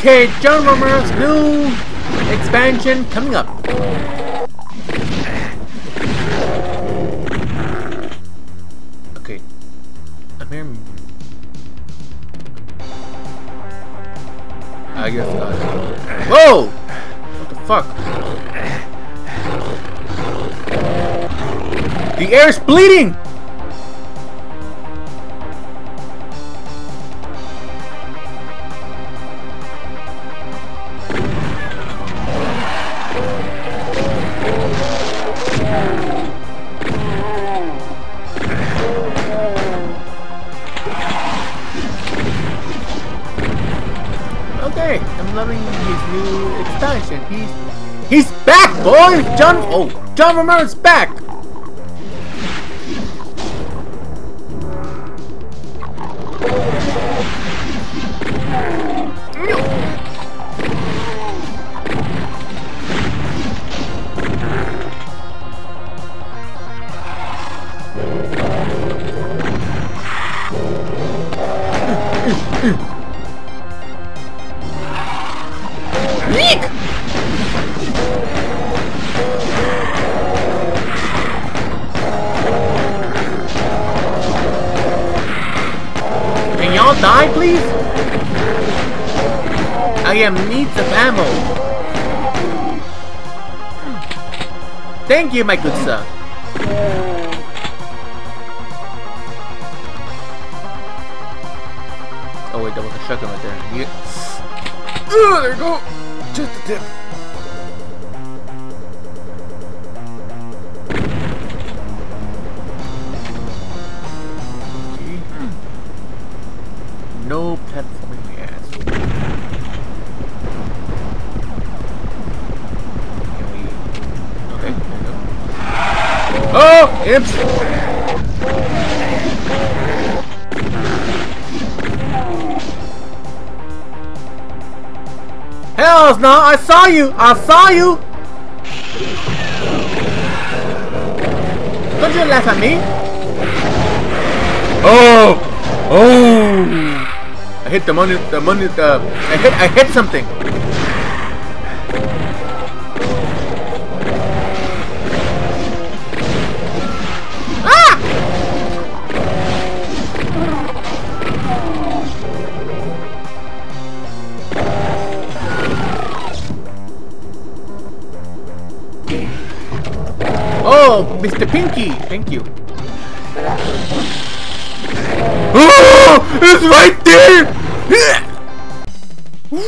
Okay, John Romero's new expansion coming up. Okay. I'm here. I guess not. Whoa! What the fuck? The air's bleeding! Okay, I'm loving his new expansion. He's he's back, boy. John, oh, John Romero's back. I am needs of ammo. Thank you, my good sir. Oh wait, that was a shotgun right there. Yeah. Ugh, there you go. Just a tip. Hells no! I saw you! I saw you! Don't you laugh at me? Oh! Oh! I hit the money, the money, the... I hit, I hit something! Pinky! Thank you. Oh! It's right there! Woo!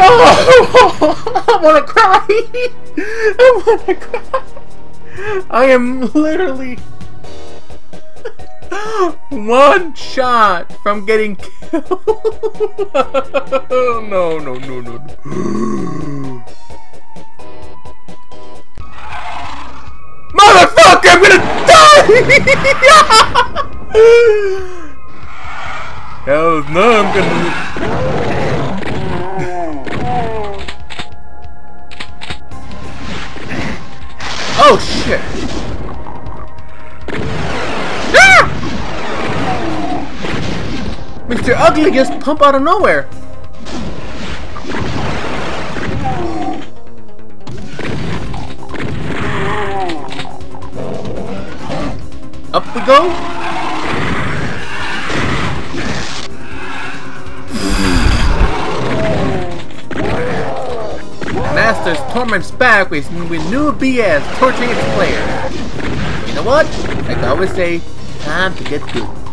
Oh! I wanna cry! I wanna cry! I am literally one shot from getting killed. no, no, no, no, no. Motherfucker, I'm gonna die! Hell no, I'm gonna. Oh shit! Mr. Ugly just pump out of nowhere. Up we go. Masters torments back with, with new BS torturing its players. You know what? Like I always say, time to get good.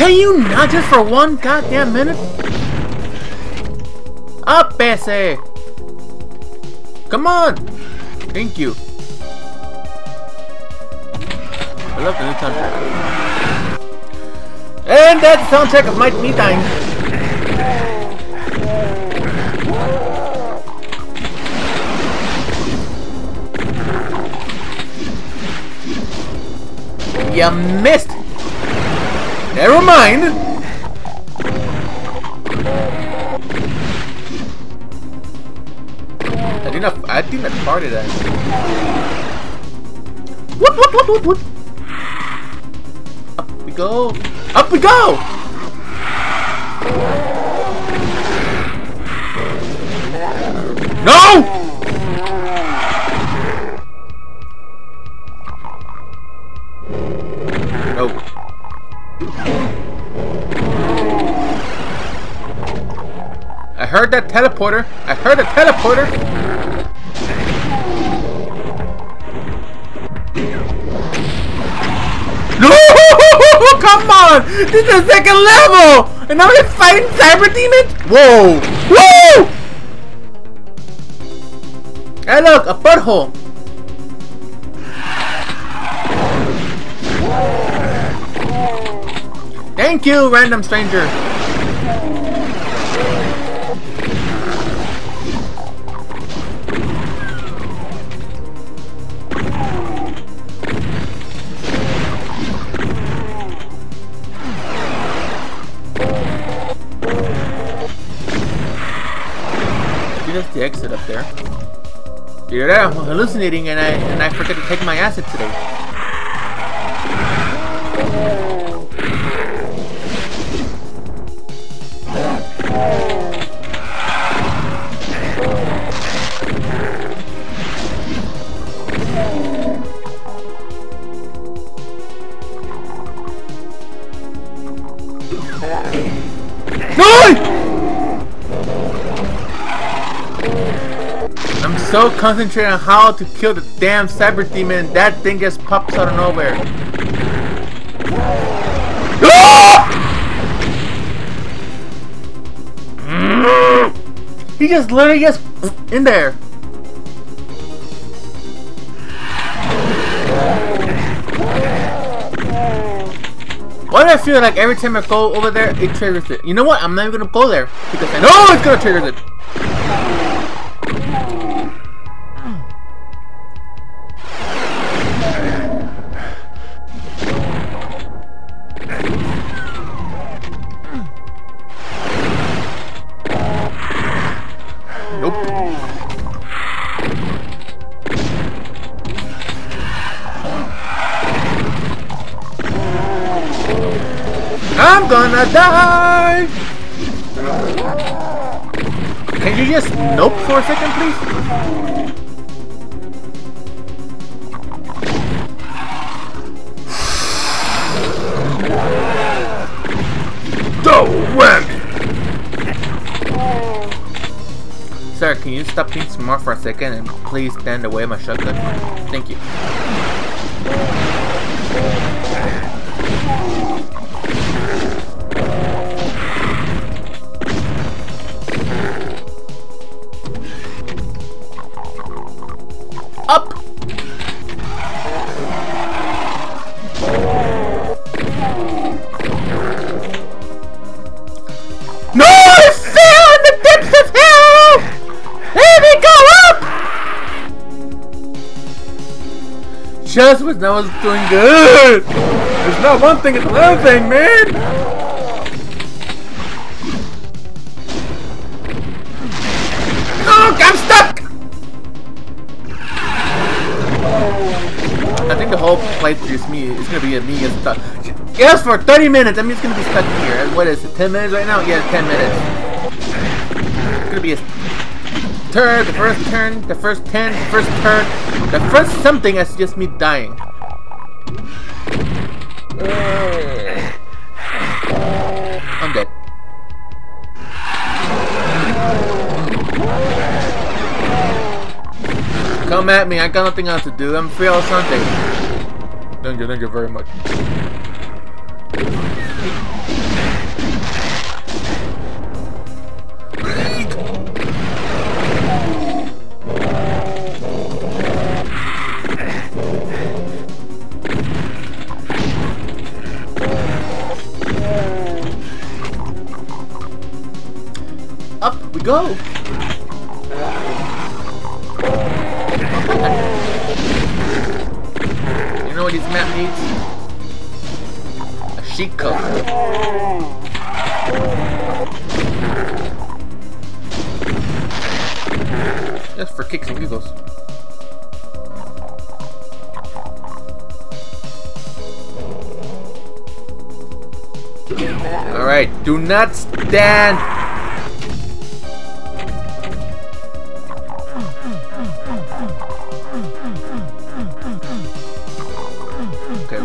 Can you not just for one goddamn minute? Up, Bessie! Come on! Thank you. I love the new soundtrack. And that's the soundtrack of my me dying. You missed! Never mind! I think I, I think I farted actually. What, what, what, what, what? Up we go! Up we go! No! Heard that teleporter. I heard a teleporter. No! Come on! This is the second level! And now we're fighting cyber demons? Whoa! Whoa! Hey look, a butthole! Thank you, random stranger! The exit up there. Yeah, I'm hallucinating and I and I forget to take my acid today. So concentrated on how to kill the damn cyber demon, that thing just pops out of nowhere. He just literally gets in there. Why do I feel like every time I go over there, it triggers it? You know what? I'm not even gonna go there because I know it's gonna trigger it. Gonna die! Can you just nope for a second, please? Don't win! Sir, can you stop being smart for a second and please stand away my shotgun? Thank you. I was doing good! There's not one thing, it's another thing, man! I'm stuck! I think the whole playthrough is me. It's gonna be me getting stuck. Yes, for 30 minutes. I mean, it's gonna be stuck here. What is it? 10 minutes right now? Yeah, 10 minutes. It's gonna be a turn. The first turn. The first 10. The first turn. The first something is just me dying. Come at me, I got nothing else to do. I'm free all Sunday. Thank you, thank you very much. Up we go! You know what this map needs? A sheet cover. Just for kicks and giggles. Alright, do not stand!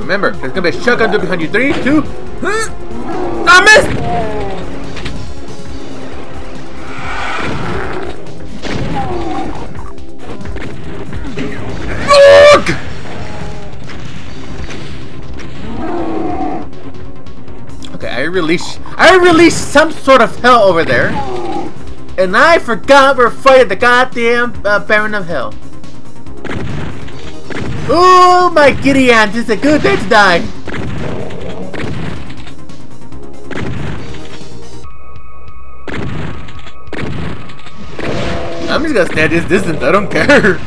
Remember, there's gonna be a shotgun dude behind you. Three, two, I missed! Okay, I released I released some sort of hell over there. And I forgot we're fighting the goddamn uh, Baron of Hell. Oh my giddy aunt, is a good day to die. I'm just gonna stand this distance, I don't care.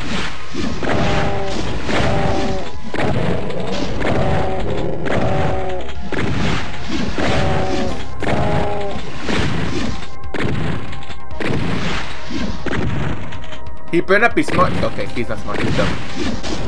He better be smart. Okay, he's not smart. He's dumb.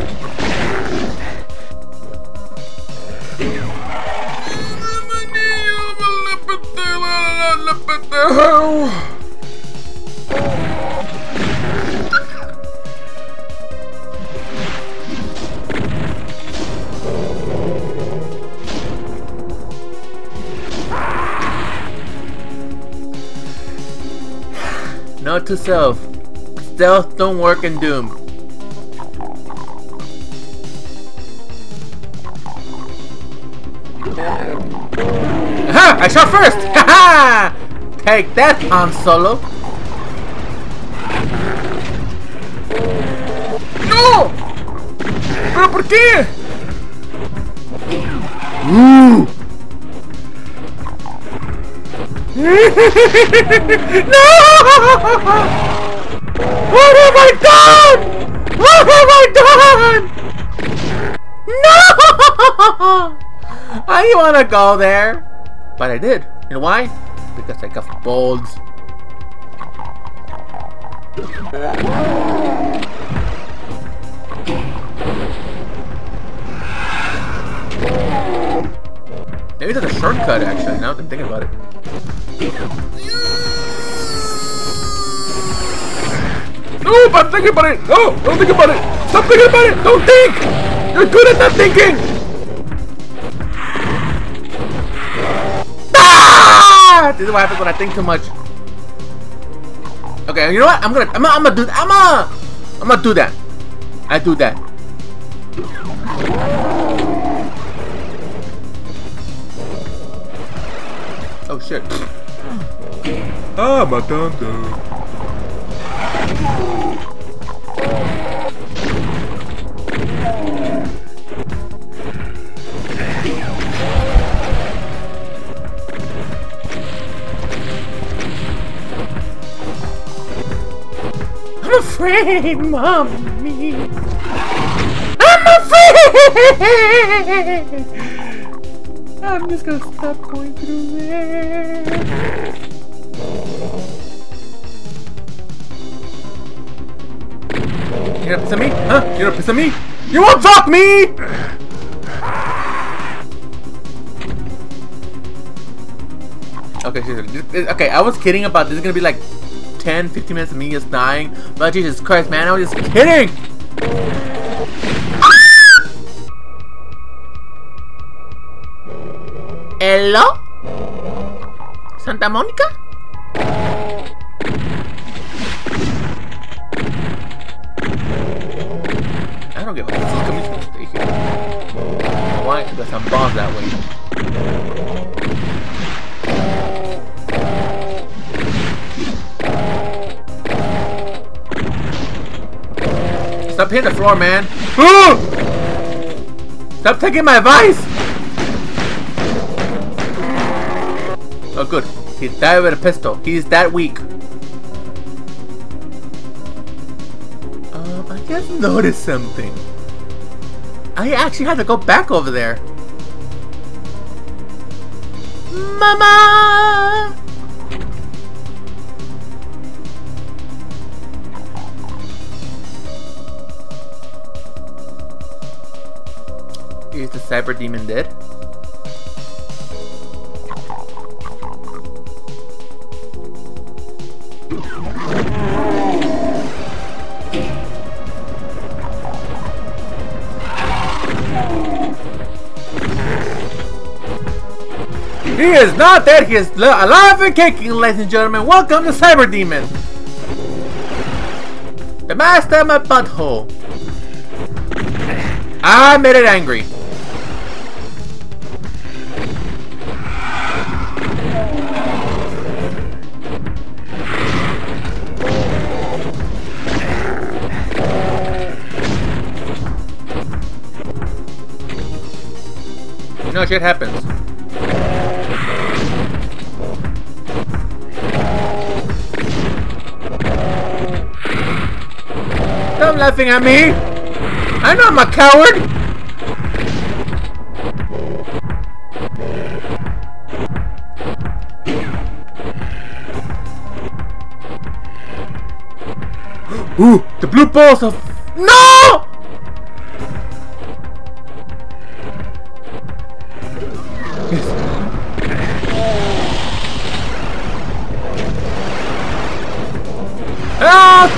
Note to self. Stealth don't work in Doom. Aha! I shot first! Haha! Take that, Han Solo! ¡No! ¿Pero por? ¡Uh! no! What have I done? What have I done? No! I didn't want to go there, but I did. You know why? Because I got balls. Maybe that's a shortcut, actually, now that I'm thinking about it. No, but I'm thinking about it! No, don't think about it! Stop thinking about it! Don't think! You're good at not thinking! This is what happens when I think too much. Okay, you know what? I'm gonna, I'm gonna, I'm gonna do, I'm gonna, I'm gonna do that. I do that. Oh shit. Ah, matando. Mommy. I'm afraid. I'm just gonna stop going through there. You gonna piss on me? Huh? You gonna piss on me? You won't fuck me! Okay, okay, I was kidding about this is gonna be like 10, 15 minutes of me just dying. But Jesus Christ, man, I was just kidding! Hello? Santa Monica? I don't give a just gonna. Why? Because I'm bombed that way. Stop hitting the floor, man. Stop taking my advice! Oh, good. He died with a pistol. He's that weak. Um, I just noticed something. I actually had to go back over there. Mama! Cyber demon dead? He is not dead, he is alive and kicking, ladies and gentlemen. Welcome to Cyber Demon. The master of my butthole. I made it angry. You know shit happens. Stop laughing at me! I know I'm a coward! Ooh, the blue balls of... No!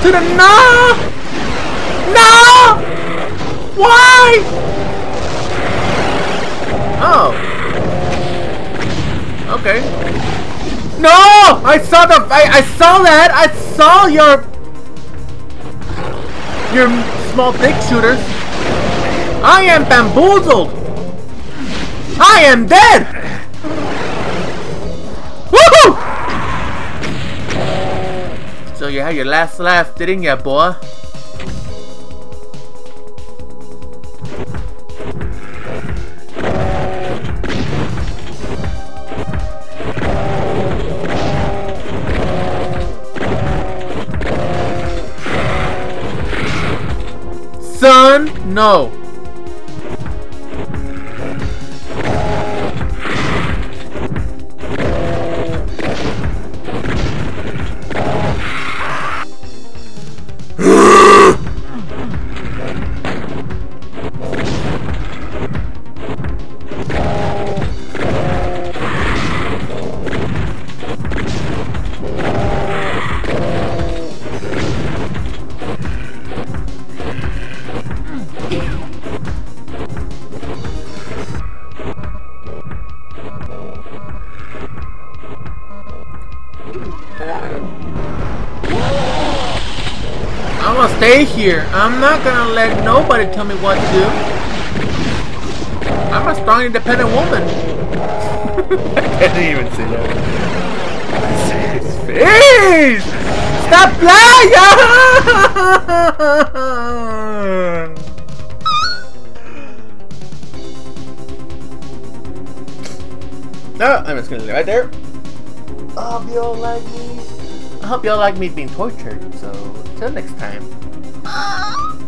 To the no! No! Why? Oh. Okay. No! I saw the I, I saw that! I saw your your small dick shooter. I am bamboozled! I am dead! So you had your last laugh, didn't ya, boy? Son, no. I'm here. I'm not gonna let nobody tell me what to do. I'm a strong, independent woman. I didn't even see that. His face! Stop lying! no, I'm just gonna leave it right there. I hope you all like me. I hope you all like me being tortured. So, till next time. Ah!